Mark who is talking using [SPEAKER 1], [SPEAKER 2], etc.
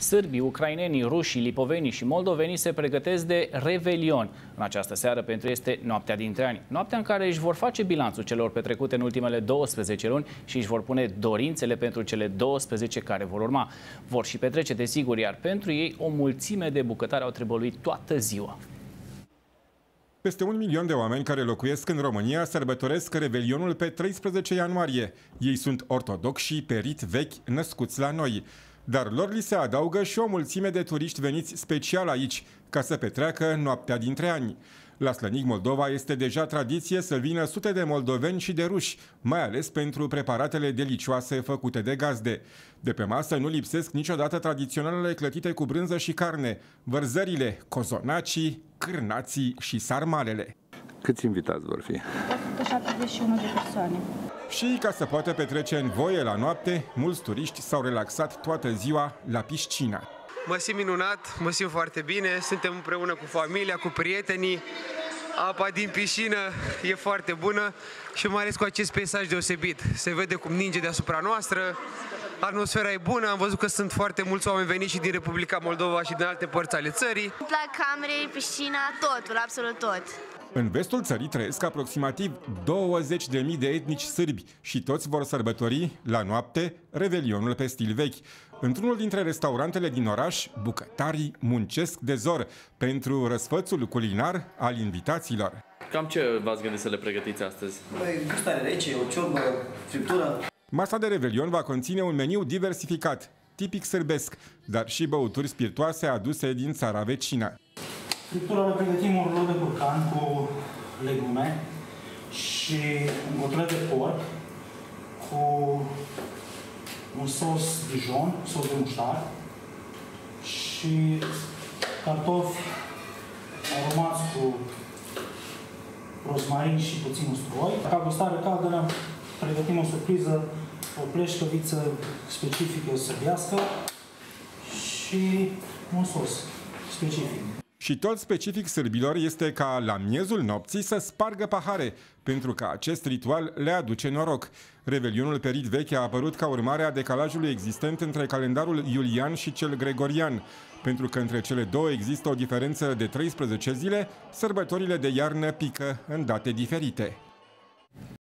[SPEAKER 1] Sârbii, ucrainenii, rușii, lipovenii și moldovenii se pregătesc de Revelion. În această seară pentru este noaptea dintre ani. Noaptea în care își vor face bilanțul celor petrecute în ultimele 12 luni și își vor pune dorințele pentru cele 12 care vor urma. Vor și petrece, desigur, iar pentru ei o mulțime de bucătari au trebuit toată ziua.
[SPEAKER 2] Peste un milion de oameni care locuiesc în România sărbătoresc Revelionul pe 13 ianuarie. Ei sunt ortodoxi, perit vechi, născuți la noi. Dar lor li se adaugă și o mulțime de turiști veniți special aici, ca să petreacă noaptea dintre ani. La Slănic Moldova este deja tradiție să vină sute de moldoveni și de ruși, mai ales pentru preparatele delicioase făcute de gazde. De pe masă nu lipsesc niciodată tradiționalele clătite cu brânză și carne, vărzările, cozonacii, cârnații și sarmalele.
[SPEAKER 3] Câți invitați vor fi?
[SPEAKER 4] 71 de persoane.
[SPEAKER 2] Și ca să poată petrece în voie la noapte, mulți turiști s-au relaxat toată ziua la piscina.
[SPEAKER 5] Mă simt minunat, mă simt foarte bine, suntem împreună cu familia, cu prietenii. Apa din piscină e foarte bună și mai ales cu acest peisaj deosebit. Se vede cum ninge deasupra noastră, atmosfera e bună, am văzut că sunt foarte mulți oameni veniți și din Republica Moldova și din alte părți ale țării.
[SPEAKER 6] Îmi plac camerei, piscina, totul, absolut tot.
[SPEAKER 2] În vestul țării trăiesc aproximativ 20.000 de etnici sârbi și toți vor sărbători la noapte Revelionul pe stil vechi. Într-unul dintre restaurantele din oraș, bucătarii muncesc de zor pentru răsfățul culinar al invitaților.
[SPEAKER 7] Cam ce v-ați gândit să le pregătiți astăzi?
[SPEAKER 8] Păi, gustare rece, o ciorbă, friptură.
[SPEAKER 2] Masa de Revelion va conține un meniu diversificat, tipic sârbesc, dar și băuturi spiritoase aduse din țara vecină.
[SPEAKER 9] Friptura le pregătim un rulou de burcan cu legume și un cotlet de porc cu un sos Dijon, sos de muștar și cartofi aromați cu rozmarin și puțin usturoi. Ca gustare caldă ne pregătim o surpriză, o pleșcăviță specifică săbiască și un sos specific.
[SPEAKER 2] Și tot specific sârbilor este ca la miezul nopții să spargă pahare, pentru că acest ritual le aduce noroc. Revelionul perit vechi a apărut ca urmare a decalajului existent între calendarul iulian și cel gregorian. Pentru că între cele două există o diferență de 13 zile, sărbătorile de iarnă pică în date diferite.